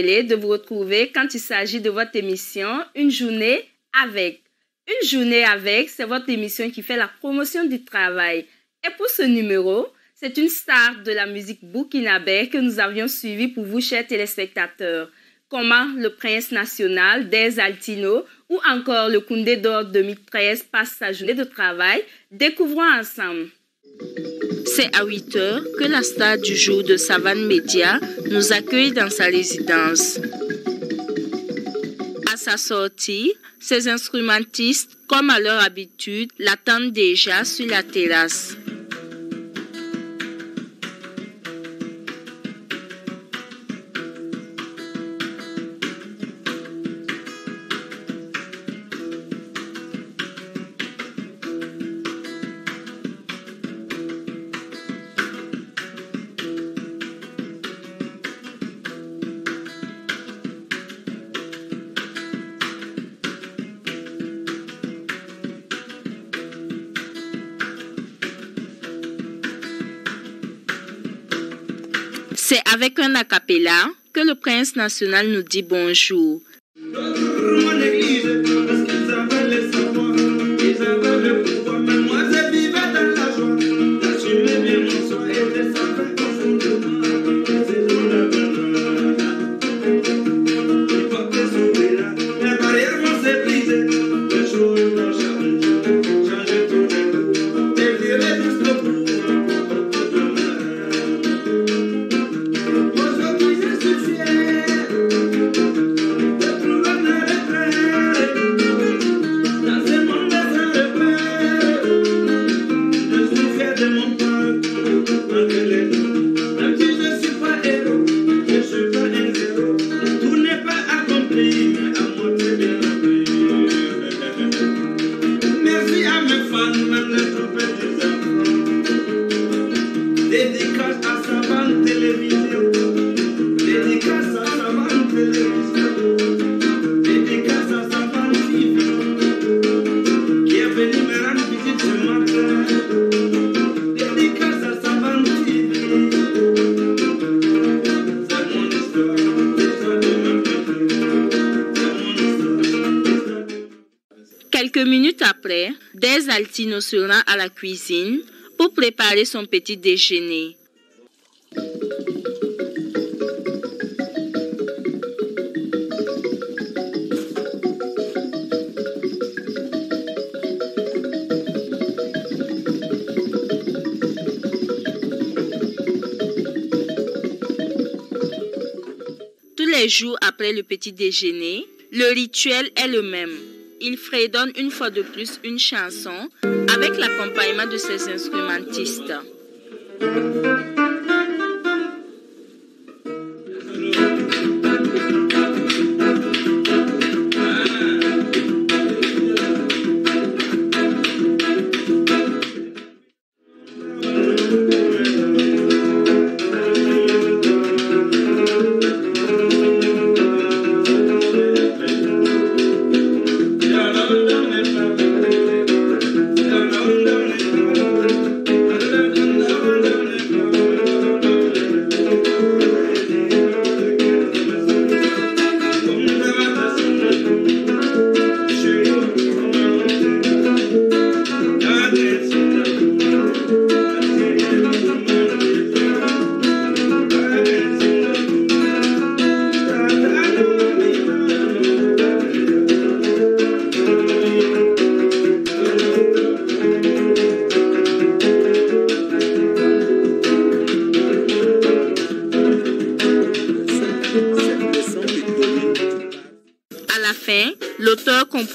de vous retrouver quand il s'agit de votre émission Une journée avec. Une journée avec, c'est votre émission qui fait la promotion du travail. Et pour ce numéro, c'est une star de la musique burkinabé que nous avions suivi pour vous, chers téléspectateurs. Comment le prince national des Altinos ou encore le Koundé d'Or 2013 passe sa journée de travail, découvrons ensemble. C'est à 8 heures que la star du jour de Savane Média nous accueille dans sa résidence. À sa sortie, ses instrumentistes, comme à leur habitude, l'attendent déjà sur la terrasse. Que le prince national nous dit bonjour. Quelques minutes après, Des Altino se à la cuisine pour préparer son petit déjeuner. Tous les jours après le petit déjeuner, le rituel est le même. Il fredonne une fois de plus une chanson avec l'accompagnement de ses instrumentistes.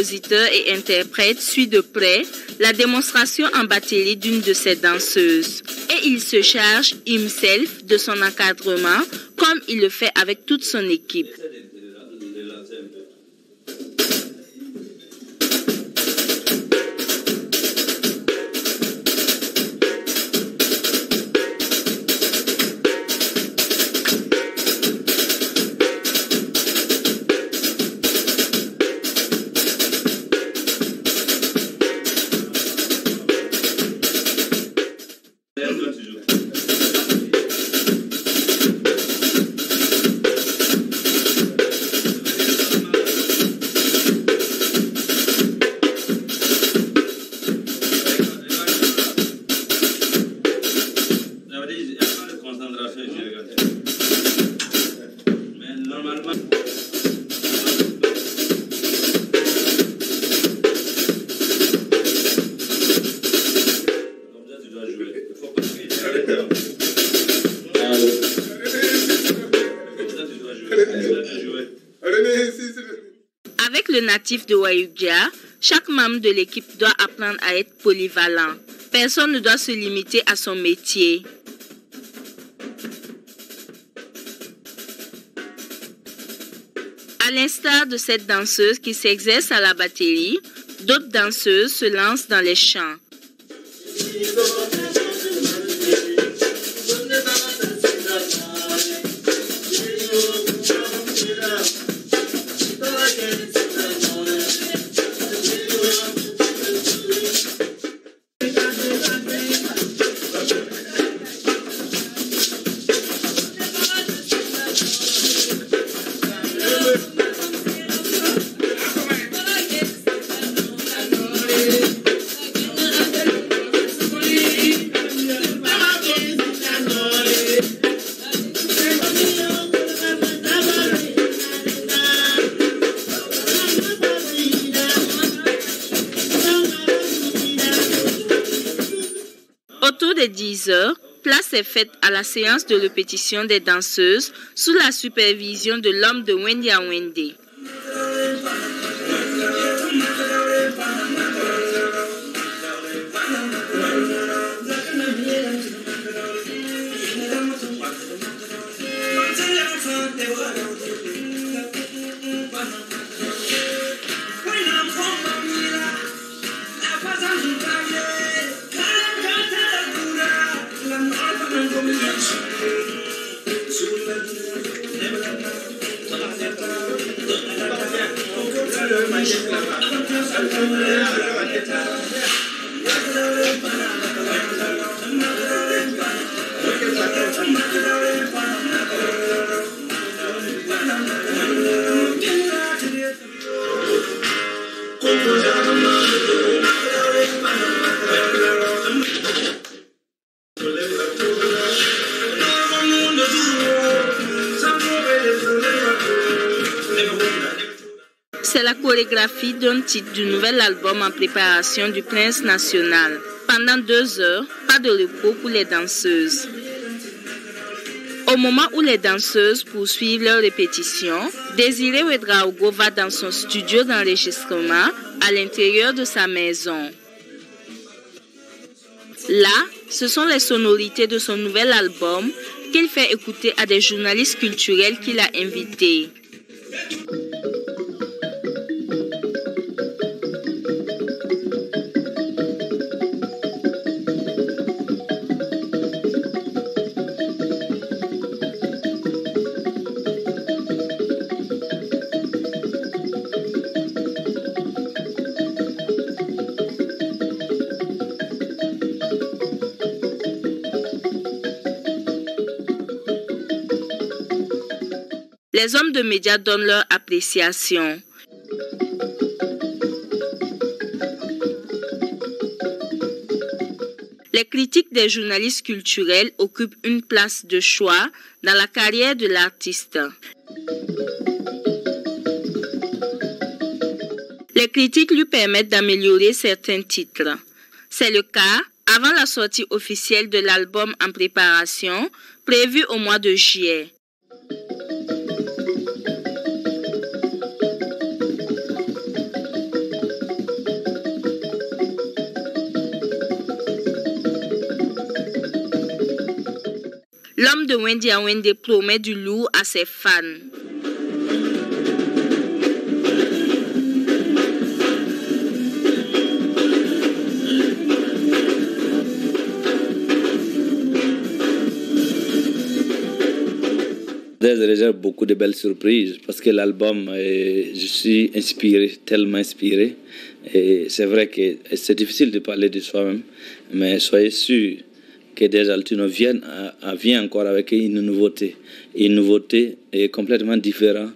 Compositeur et interprète suit de près la démonstration en batterie d'une de ses danseuses. Et il se charge himself de son encadrement comme il le fait avec toute son équipe. De Wayugia, chaque membre de l'équipe doit apprendre à être polyvalent. Personne ne doit se limiter à son métier. À l'instar de cette danseuse qui s'exerce à la batterie, d'autres danseuses se lancent dans les chants. 10 heures, place est faite à la séance de répétition des danseuses sous la supervision de l'homme de Wendy à Wendy. C'est chorégraphie d'un titre du nouvel album en préparation du Prince National. Pendant deux heures, pas de repos pour les danseuses. Au moment où les danseuses poursuivent leur répétition, Désiré Ouedraogo va dans son studio d'enregistrement à l'intérieur de sa maison. Là, ce sont les sonorités de son nouvel album qu'il fait écouter à des journalistes culturels qu'il a invités. Les hommes de médias donnent leur appréciation. Les critiques des journalistes culturels occupent une place de choix dans la carrière de l'artiste. Les critiques lui permettent d'améliorer certains titres. C'est le cas avant la sortie officielle de l'album en préparation, prévue au mois de juillet. De Wendy à Wendy promet du lourd à ses fans. déjà beaucoup de belles surprises parce que l'album, je suis inspiré, tellement inspiré. Et c'est vrai que c'est difficile de parler de soi-même, mais soyez sûr que des Altino viennent, vient encore avec une nouveauté. Une nouveauté est complètement différente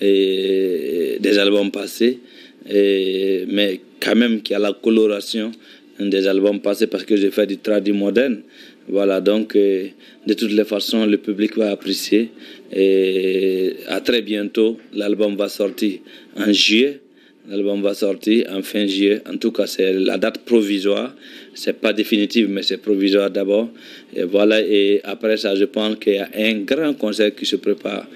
des albums passés, mais quand même qui a la coloration des albums passés parce que j'ai fait du tradi moderne. Voilà, donc de toutes les façons, le public va apprécier. Et à très bientôt, l'album va sortir en juillet. L'album va sortir en fin juillet. En tout cas, c'est la date provisoire. C'est pas définitive, mais c'est provisoire d'abord. Et voilà. Et après ça, je pense qu'il y a un grand concert qui se prépare.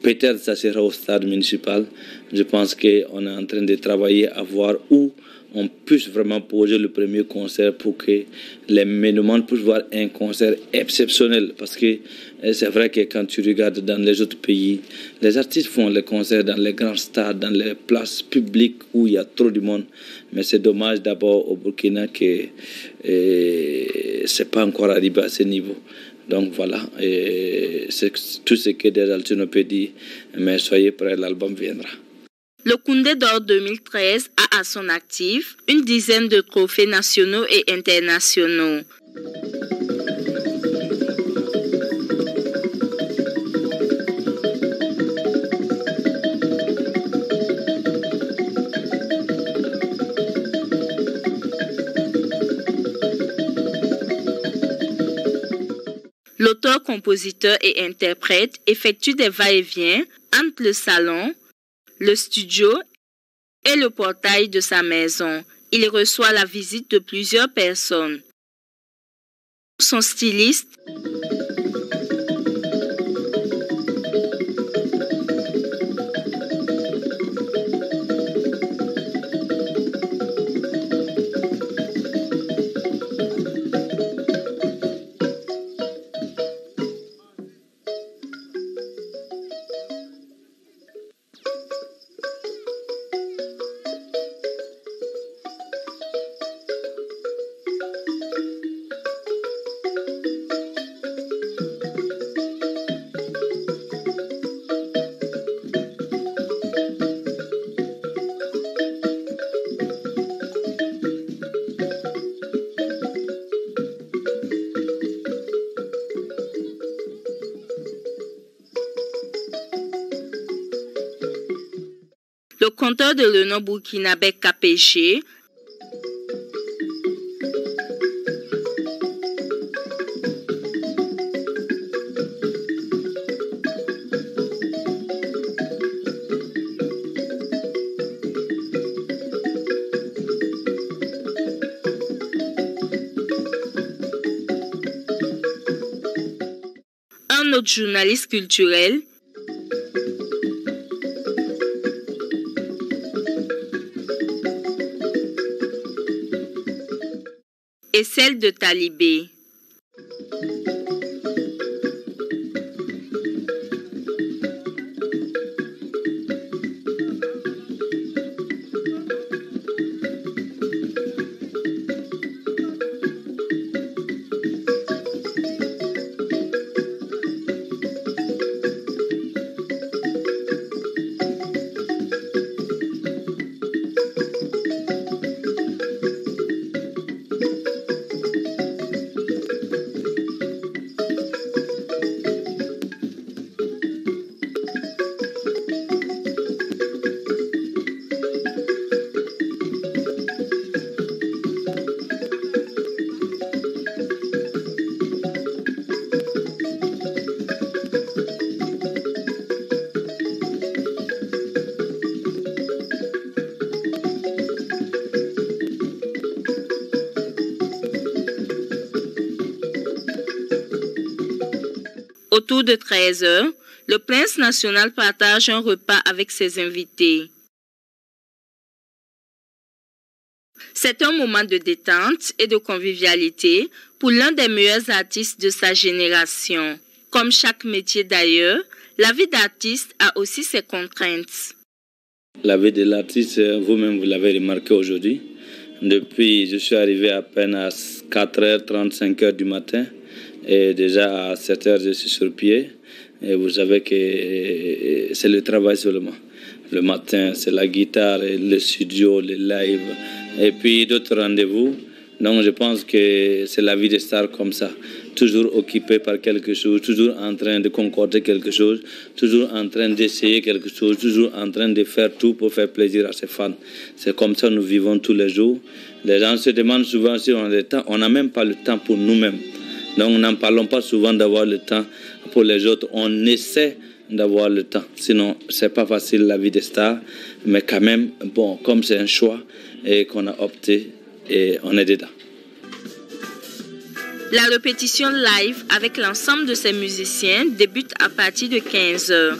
Peut-être ça sera au stade municipal. Je pense qu'on est en train de travailler à voir où on puisse vraiment poser le premier concert pour que les Ménomanes puissent voir un concert exceptionnel. Parce que eh, c'est vrai que quand tu regardes dans les autres pays, les artistes font les concerts dans les grands stades, dans les places publiques où il y a trop de monde. Mais c'est dommage d'abord au Burkina que eh, c'est pas encore arrivé à ce niveau. Donc voilà, c'est tout ce que des alternatives peut dire. Mais soyez prêts, l'album viendra. Le Koundé d'Or 2013 a à son actif une dizaine de trophées nationaux et internationaux. L'auteur, compositeur et interprète effectue des va-et-vient entre le salon, le studio et le portail de sa maison. Il reçoit la visite de plusieurs personnes. Son styliste compteur de le nom burkinabé KPG un autre journaliste culturel de Talibé. Autour de 13 heures, le prince national partage un repas avec ses invités. C'est un moment de détente et de convivialité pour l'un des meilleurs artistes de sa génération. Comme chaque métier d'ailleurs, la vie d'artiste a aussi ses contraintes. La vie de l'artiste, vous-même vous l'avez remarqué aujourd'hui. Depuis, je suis arrivé à peine à 4h, 35h du matin. Et déjà à 7 heures, je suis sur pied. Et vous savez que c'est le travail seulement. Le matin, c'est la guitare, le studio, le live, et puis d'autres rendez-vous. Donc je pense que c'est la vie des stars comme ça. Toujours occupé par quelque chose, toujours en train de concorder quelque chose, toujours en train d'essayer quelque chose, toujours en train de faire tout pour faire plaisir à ses fans. C'est comme ça que nous vivons tous les jours. Les gens se demandent souvent si on a le temps. On n'a même pas le temps pour nous-mêmes. Donc n'en parlons pas souvent d'avoir le temps pour les autres. On essaie d'avoir le temps. Sinon, c'est pas facile la vie des stars, mais quand même, bon, comme c'est un choix et qu'on a opté, et on est dedans. La répétition live avec l'ensemble de ces musiciens débute à partir de 15 heures.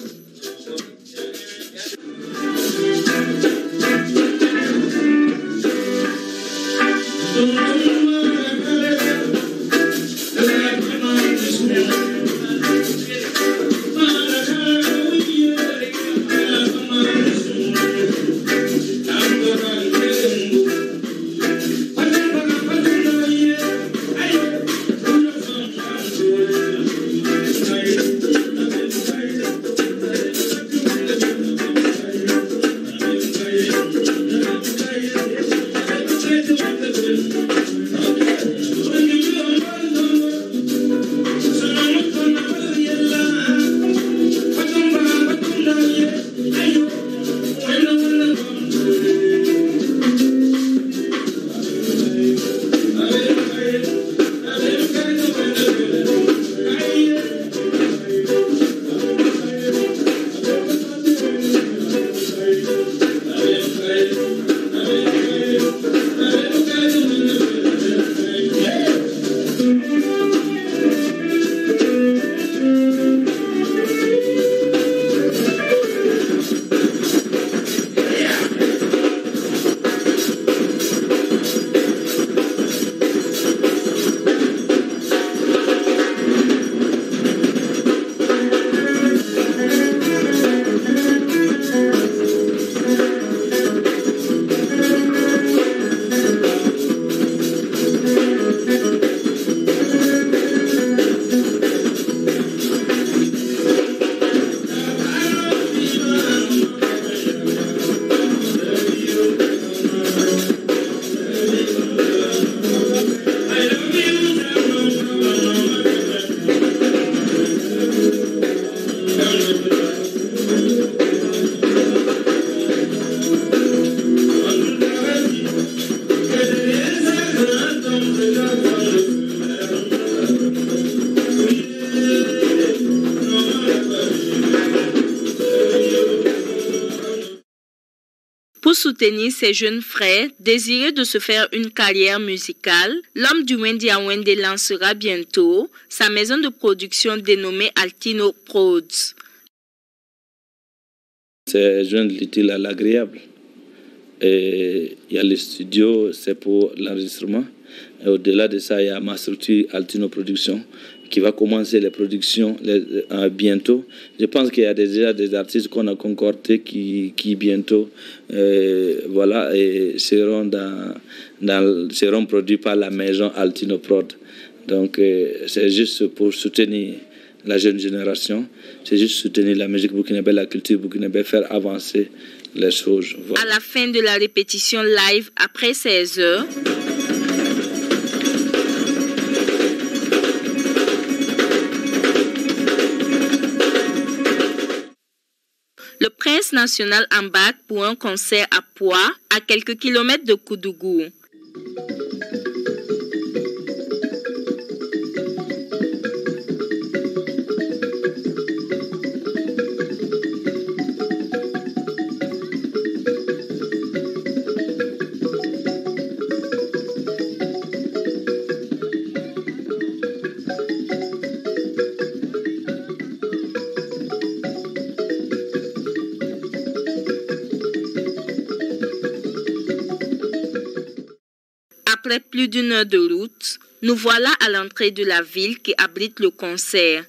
Soutenir ses jeunes frères désireux de se faire une carrière musicale, l'homme du Wendy à Wendy lancera bientôt sa maison de production dénommée Altino Prods. C'est joindre l'utile à l'agréable. Il y a le studio, c'est pour l'enregistrement. Au-delà de ça, il y a ma structure Altino Production qui va commencer les productions euh, bientôt. Je pense qu'il y a déjà des artistes qu'on a concordés qui, bientôt voilà, et seront, dans, dans, produits par la maison Altino Prod. Donc euh, c'est juste pour soutenir la jeune génération, c'est juste soutenir la musique burkinabé, la culture burkinabé, faire avancer les choses. À la fin de la répétition live, après 16 heures, Le prince national embarque pour un concert à Poix, à quelques kilomètres de Koudougou. Plus d'une heure de route, nous voilà à l'entrée de la ville qui abrite le concert.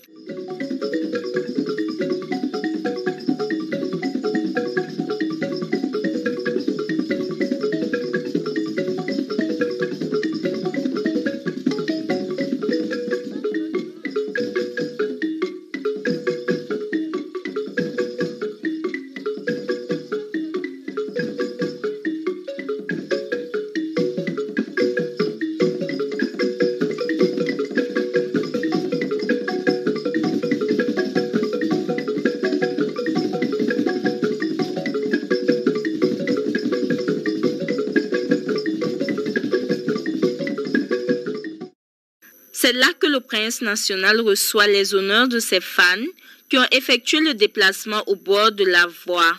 C'est là que le prince national reçoit les honneurs de ses fans qui ont effectué le déplacement au bord de la voie.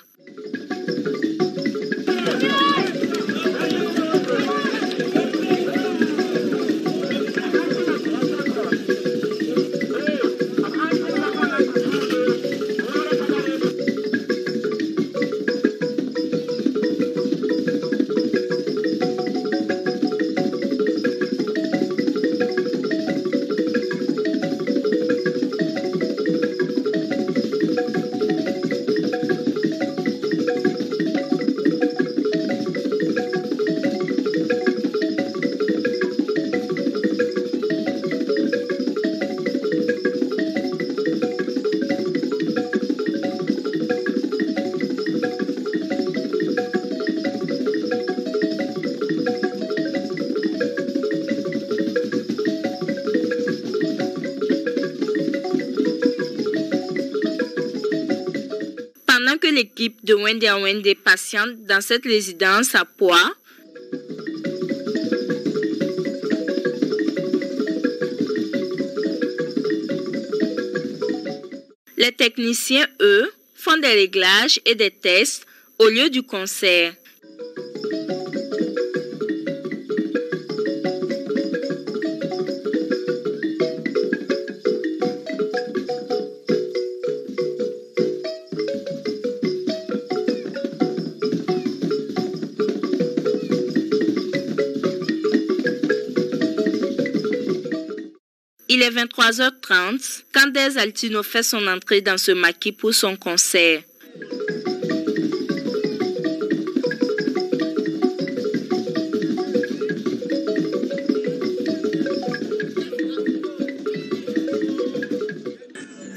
De Wendy Wendy patiente dans cette résidence à Poix, les techniciens, eux, font des réglages et des tests au lieu du concert. Il est 23h30 quand Des Altino fait son entrée dans ce maquis pour son concert.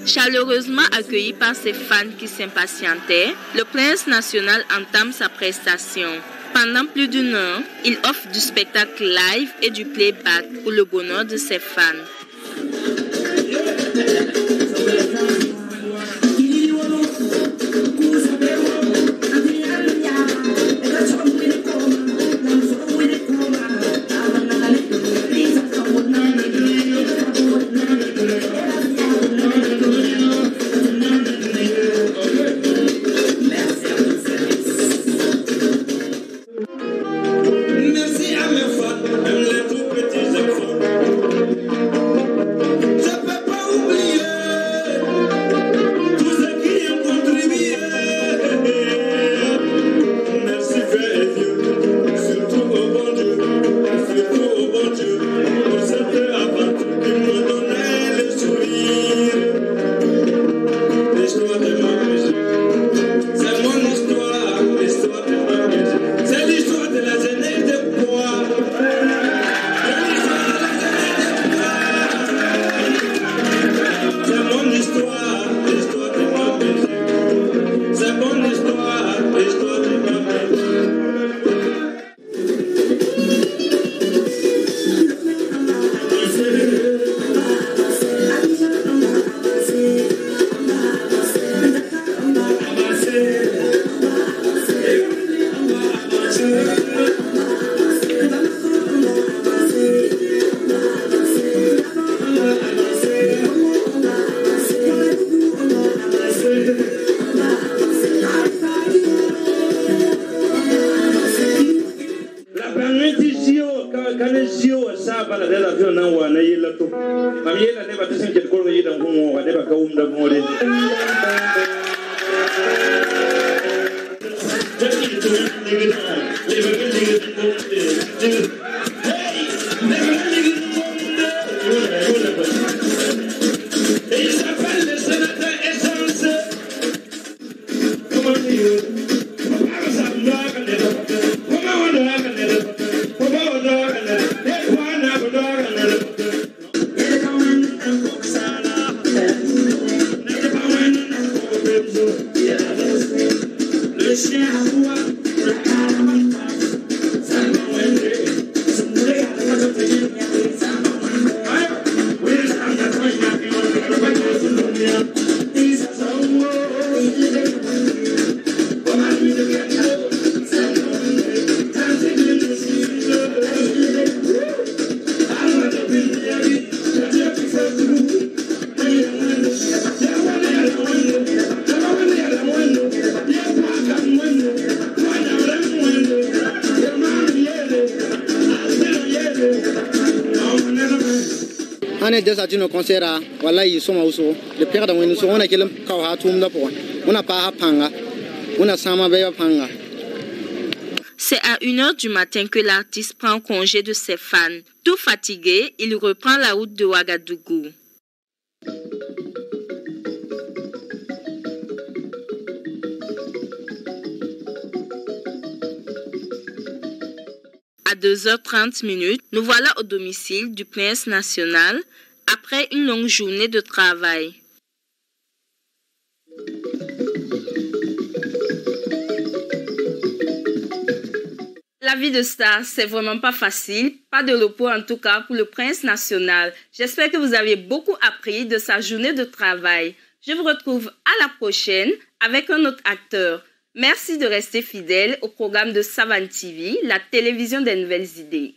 Chaleureusement accueilli par ses fans qui s'impatientaient, le prince national entame sa prestation. Pendant plus d'une heure, il offre du spectacle live et du playback pour le bonheur de ses fans. Thank you. C'est à 1h du matin que l'artiste prend congé de ses fans. Tout fatigué, il reprend la route de Ouagadougou. 2h30 minutes, nous voilà au domicile du prince national après une longue journée de travail. La vie de star, c'est vraiment pas facile. Pas de repos en tout cas pour le prince national. J'espère que vous avez beaucoup appris de sa journée de travail. Je vous retrouve à la prochaine avec un autre acteur. Merci de rester fidèle au programme de Savane TV, la télévision des nouvelles idées.